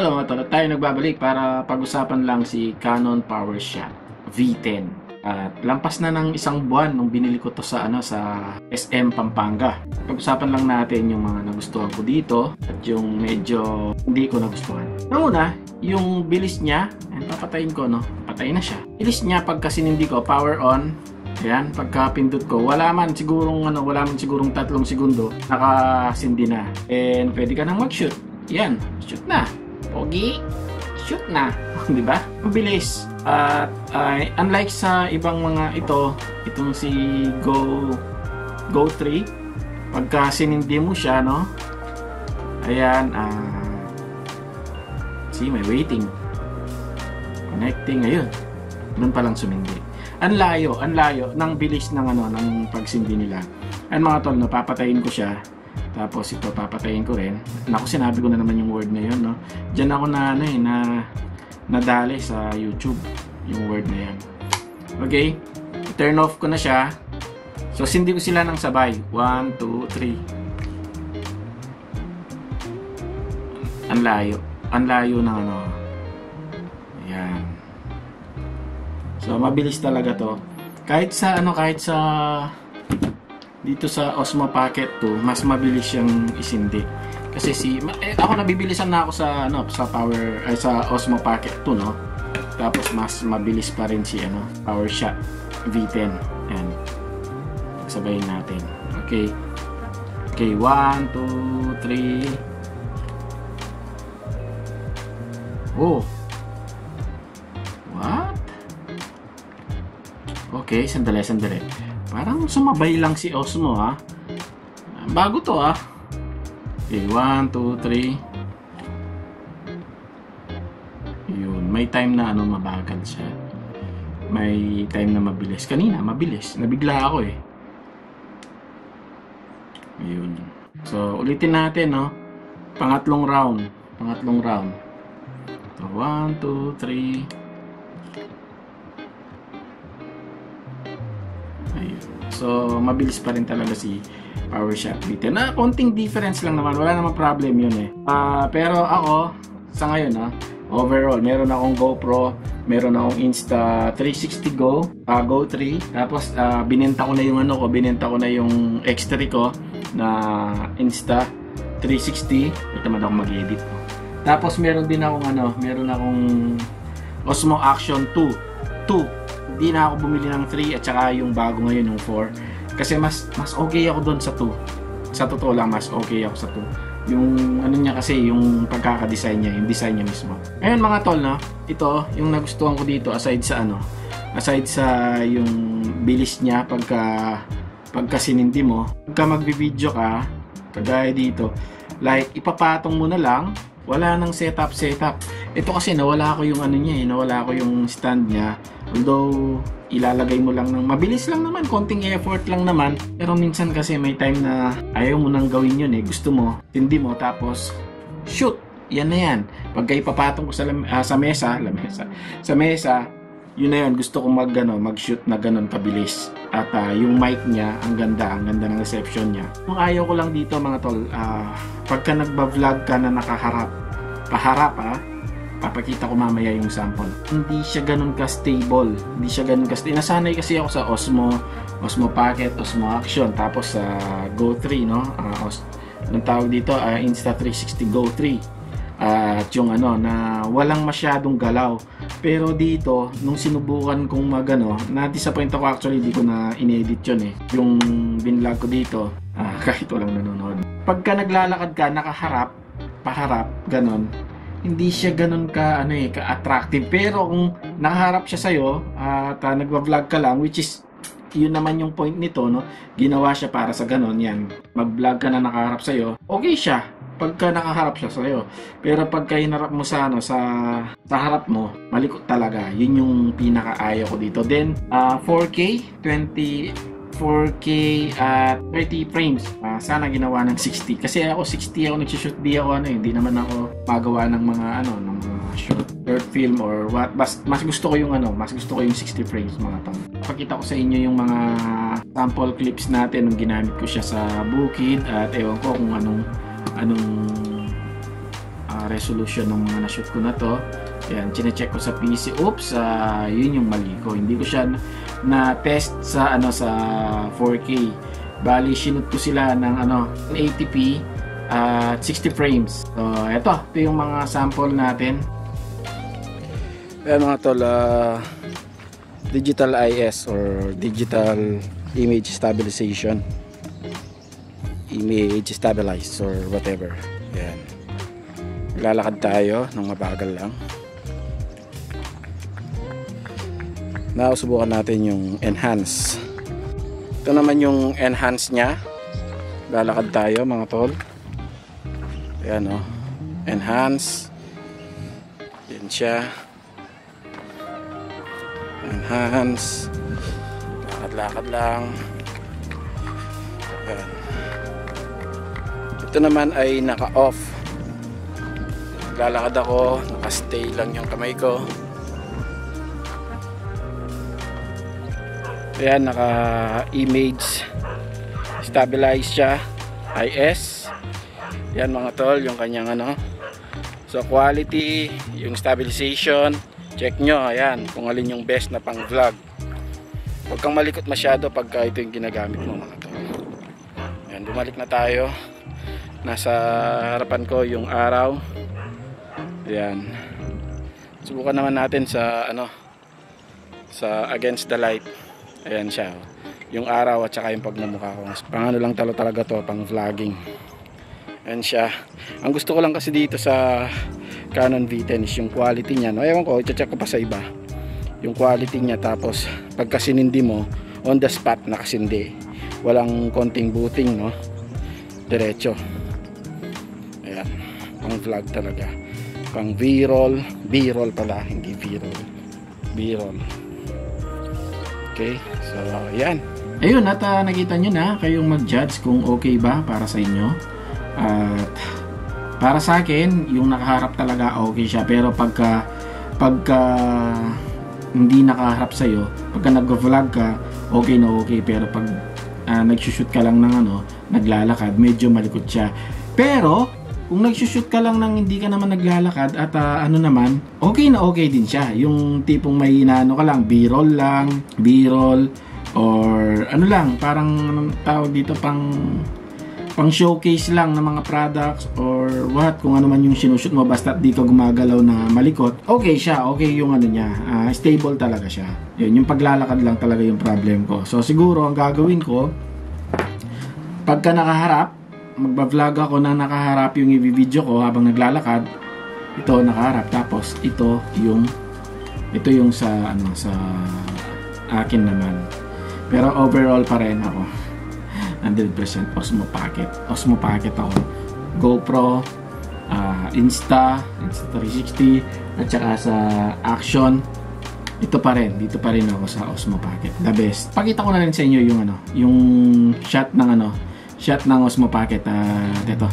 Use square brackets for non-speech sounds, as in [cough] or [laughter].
Hello mga tol, tayo nagbabalik para pag-usapan lang si Canon PowerShot V10. At lampas na ng isang buwan nung binili ko to sa ano sa SM Pampanga. Pag-usapan lang natin yung mga nagustuhan ko dito at yung medyo hindi ko nagustuhan. Una, yung bilis niya, and papatayin ko no, patay na siya. Bilis niya pagka sinindi ko, power on, Ayan, pagka pindot ko, wala man sigurong ano, wala man sigurong tatlong segundo, nakasindi na. And pwede ka nang mag-shoot. Yan, shoot na. Pogi, shoot na. [laughs] Di ba? Mabilis. At uh, unlike sa ibang mga ito, itong si Go Go 3, pagka sinindi mo siya, no? Ayan, uh, see, may waiting. Connecting, ayun. Doon pa lang sumindi ang layo, ang layo ng bilis ng ano ng pagsindi nila. And mga tol, no, papatayin ko siya. Tapos ito papatayin ko rin. Naku, sinabi ko na naman yung word na yun, no. Diyan ako na ano eh, na nadali sa YouTube yung word na yan. Okay? Turn off ko na siya. So, sindi ko sila ng sabay. 1, 2, 3. Ang layo. Ang layo ng ano. Ayan. So, mabilis talaga to. Kahit sa, ano, kahit sa dito sa Osmo Pocket 2, mas mabilis siyang isindi. Kasi si, eh, ako nabibilisan na ako sa, ano, sa power, ay, sa Osmo Pocket 2, no? Tapos, mas mabilis pa rin si, ano, PowerShot V10. Ayan. Sabayin natin. Okay. Okay, 1, 2, 3. Oh, Okay, sandali, sandali. Parang sumabay lang si Osmo ha. Bago to ha. Okay, 1, 2, 3. Yun, may time na ano mabagal siya. May time na mabilis. Kanina, mabilis. Nabigla ako eh. Yun. So, ulitin natin no. Pangatlong round. Pangatlong round. So, 1, 2, 3. So, mabilis pa rin talaga si PowerShot V10. Na konting difference lang naman. Wala namang problem yun eh. Uh, pero ako, sa ngayon ha, overall, meron akong GoPro, meron akong Insta 360 Go, uh, Go 3. Tapos, uh, binenta ko na yung ano ko, binenta ko na yung X3 ko na Insta 360. Ito man ako mag-edit. Tapos, meron din akong ano, meron akong Osmo Action 2. 2 di na ako bumili ng 3 at saka yung bago ngayon yung 4 kasi mas mas okay ako doon sa 2 sa totoo lang mas okay ako sa 2 yung ano niya kasi yung pagkaka-design niya yung design niya mismo. Ayun mga tol no? Ito yung nagustuhan ko dito aside sa ano aside sa yung bilis niya pagka pagka sinindi mo pagka magbi-video ka kagaya dito like ipapatong mo na lang wala nang setup setup ito kasi nawala ko yung ano niya eh nawala ko yung stand niya Although, ilalagay mo lang ng mabilis lang naman, konting effort lang naman. Pero minsan kasi may time na ayaw mo nang gawin yun eh. Gusto mo, hindi mo, tapos shoot. Yan na yan. Pagka ipapatong ko sa, uh, sa mesa, [laughs] la mesa, sa mesa, yun na yun. Gusto ko mag, ano, mag-shoot na ganun kabilis. At uh, yung mic niya, ang ganda, ang ganda ng reception niya. Yung ayaw ko lang dito mga tol, uh, pagka nagba-vlog ka na nakaharap, paharap ah, papakita ko mamaya yung sample. Hindi siya ganun ka-stable. Hindi siya ganun ka-stable. Nasanay kasi ako sa Osmo, Osmo Pocket, Osmo Action, tapos sa uh, Go 3, no? Uh, Os anong tawag dito? Uh, Insta360 Go 3. Uh, at yung ano, na walang masyadong galaw. Pero dito, nung sinubukan kong magano, na-disappoint ako actually, di ko na inedit yun eh. Yung binlog ko dito, uh, [laughs] kahit walang nanonood. Pagka naglalakad ka, nakaharap, paharap, ganon, hindi siya ganun ka ano eh ka-attractive pero kung nakaharap siya sa iyo at uh, nagva-vlog ka lang which is yun naman yung point nito no? Ginawa siya para sa ganun yan. Mag-vlog ka na nakaharap sa iyo okay siya pagka nakaharap siya sa iyo pero pagka hinarap mo sa ano sa sa harap mo malikot talaga. Yun yung pinakaayaw ko dito. Then uh, 4K 20 4K at 30 frames. Uh, sana ginawa ng 60. Kasi ako 60 ako nagsushoot di ako ano eh. Hindi naman ako magawa ng mga ano, ng mga short, short film or what. Mas, mas gusto ko yung ano, mas gusto ko yung 60 frames mga tong. Pakita ko sa inyo yung mga sample clips natin nung ginamit ko siya sa Bukid at ewan ko kung anong anong uh, resolution ng mga na-shoot ko na to. Ayan, chinecheck ko sa PC. Oops, uh, yun yung mali ko. Hindi ko siya na-test sa ano sa 4K. Bali, sinut ko sila ng ano, 80p at uh, 60 frames. So, eto, ito yung mga sample natin. Ayan mga tol, uh, digital IS or digital image stabilization. Image stabilize or whatever. Yan lalakad tayo ng mabagal lang. Now subukan natin yung enhance. Ito naman yung enhance nya lalakad tayo mga tol. Ayan o oh. enhance. Yan siya enhance lakad-lakad lang. Ayan. Ito naman ay naka off lalakad ako. Naka stay lang yung kamay ko. Ayan naka image stabilize siya IS yan mga tol yung kanyang ano. So quality yung stabilization check nyo ayan kung alin yung best na pang vlog huwag kang malikot masyado pagka ito yung ginagamit mo mga tol. Ayan bumalik na tayo. Nasa harapan ko yung araw. Ayan. Subukan naman natin sa ano sa against the light. Ayan siya yung araw at saka yung pagmumukha ko. Pang ano lang talo talaga to pang vlogging ayan siya. Ang gusto ko lang kasi dito sa Canon V10 is yung quality niya no? ewan ko i-check ko pa sa iba. Yung quality niya tapos pagka sinindi mo on the spot nakasindi. Walang konting booting no? Diretso. Pang vlog talaga. Pang b-roll. B-roll pala hindi v-roll b-roll. Okay so yan ayun at uh, nakita nyo na kayong mag-judge kung okay ba para sa inyo. At para sa akin yung nakaharap talaga okay siya. Pero pagka pagka hindi nakaharap sa iyo pagka nag-vlog ka okay na okay. Pero pag uh, nagsushoot ka lang ng ano naglalakad medyo malikot siya. Pero kung nagsushoot ka lang nang hindi ka naman naglalakad at uh, ano naman, okay na okay din siya. Yung tipong may inaano ka lang, B-roll lang, B-roll, or ano lang, parang tawag dito pang pang showcase lang ng mga products or what kung ano man yung sinushoot mo basta di ka gumagalaw na malikot okay siya okay yung ano niya uh, stable talaga siya. Yun yung paglalakad lang talaga yung problem ko. So siguro ang gagawin ko pagka nakaharap magba-vlog ako na nakaharap yung i-video ko habang naglalakad ito nakaharap tapos ito yung ito yung sa ano sa akin naman. Pero overall pa rin ako 100% Osmo Pocket Osmo Pocket ako GoPro uh, Insta Insta360 at saka sa Action ito pa rin dito pa rin ako sa Osmo Pocket the best pakita ko na rin sa inyo yung ano yung shot ng ano shot ng Osmo Pocket. Uh, dito.